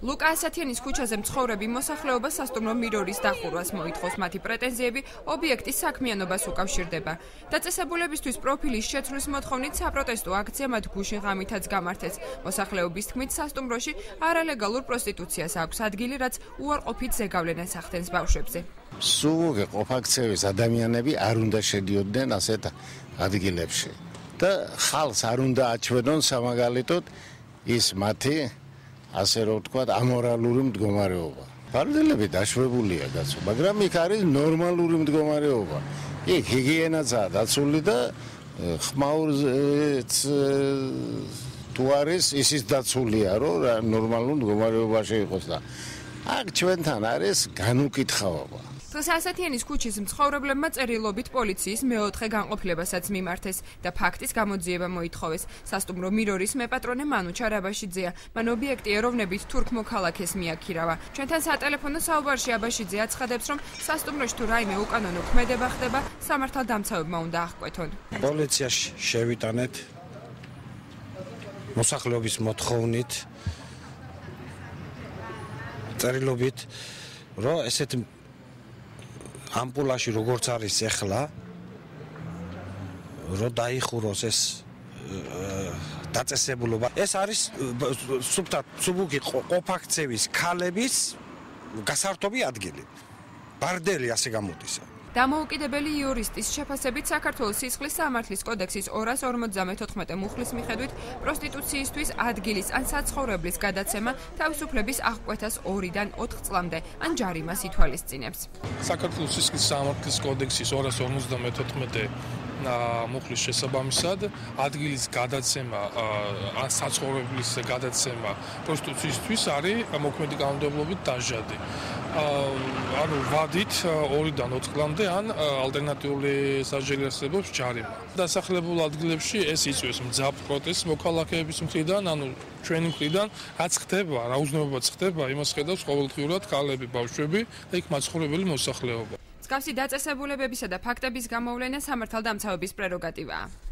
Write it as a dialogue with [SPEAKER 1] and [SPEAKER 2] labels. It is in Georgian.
[SPEAKER 1] ლუკა ასათიანის ქუჩაზე მცხოვრები მოსახლეობა სასტუმრო მირორის დახურვას მოითხოვს მათი პრეტენზიები ობიექტის საქმიანობას უკავშირდება. დაწესებულებისთვის პროფილის შეცვლის მოთხოვნით საპროტესტო აქცია მათ გუშინ ღამითაც გამართეს. მოსახლეობის თქმით სასტუმროში არალეგალურ პროსტიტუციას აქვს ადგილი, რაც უარყოფით ზეგავლენას ახდენს ბავშვებზე.
[SPEAKER 2] სულ ყოფაქცევის ადამიანები არ უნდა შედიოდნენ ასეთ ადგილებში და ხალხს არ უნდა აჩვენონ სამაგალითოდ ის მათი ასე რომ ვთქვა, ამორალური მდგომარეობა. პარალელები დაშვებულია კაცო, მაგრამ იქ არის ნორმალური მდგომარეობა. იქ ჰიგიენაცაა დაცული და ხმაურიც თუ არის ისიც დაცულია, რომ ნორმალურ მდგომარეობაში იყოს და აქ ჩვენთან არის განუკითხაობა.
[SPEAKER 1] დღეს ასათიანის ქუჩის მცხოვრებლებმა წერილობით პოლიციის მეოთხე განყოფილებასაც მიმართეს და ფაქტის გამოძიება მოითხოვეს. სასტუმრო მირორის მეპატრონე მანუ ჩარაბაშიძეა. მან ობიექტი ეროვნებით თურქ-მოქალაქეს მიაქირავა. ჩვენთან სატელეფონო საუბარში აბაშიძე აცხადებს, რომ სასტუმროში თუ რაიმე უკანონო ქმედება ხდება, სამართალდამცავებმა უნდა აღკვეთონ.
[SPEAKER 3] პოლიციაში შევიტანეთ მოსახლეობის მოთხოვნით წერილობით რომ ესეთ ამპულაში როგორც არის ახლა რო დაიხუროს ეს დაწესებულობა ეს არის სუბტა სუბუგი ყოფაქცევის ქალების გასართობი ადგილი. ბარდელი ასე გამოდის
[SPEAKER 1] დამოუკიდებელი იურისტის შეფასებით საქართველოს სისხლის სამართლის კოდექსის 254 მუხლის მიხედვით პროსტიტუციისთვის ადგილის ან საცხოვრებლის გადაცემა თავისუფლების აღკვეთას 2-დან 4 წლამდე ან ჯარიმას ითვალისწინებს.
[SPEAKER 4] საქართველოს სისხლის სამართლის კოდექსის 254 მუხლის შესაბამისად ადგილის გადაცემა ან საცხოვრებლის გადაცემა პროსტიტუციისთვის არის მოქმედი კანონმდებლობით დაჟადი. ანუ ვადით 2-დან 4 წლამდე ან ალტერნატიული საჯელესებებს ჯარიმა. დასახლებულ ადგილებში ეს იწვევს მძაფ პროტესტს მოქალაქეების მხრიდან, ანუ ჩვენი მხრიდან, რაც ხდება, რა უზნეობაც ხდება, იმას ხედავს ყოველდღიურად ქალები, ბავშვები და იქ მაცხოვრებელი მოსახლეობა.
[SPEAKER 1] მსგავსი დაწესებულებებისა და ფაქტების გამოვლენა სამართალდამცავების პრეროგატივაა.